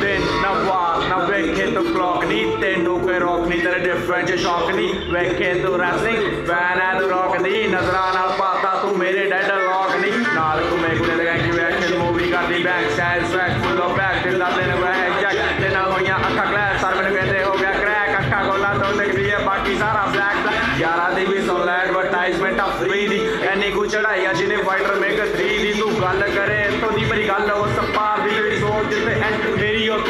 ben na wa na vecchie to clock ni tendo que rock ni tere different je shock ni vecchie to wrestling van and rock ni nazra na pata tu mere dead lock ni naal ko me ko le lagaye ki action movie kar di back side swag full of back till that ne wa jack te na hoya akha glass sar mein kehte ho gaya crack akha gola to nikli hai baki sara black black yara di bhi सुन लै advertisement आ free दी ऐनी कुछ चढ़ाइया जिन्हें वाइटर make three दी तू गल करे तो दी मेरी गल उस पार Pero yo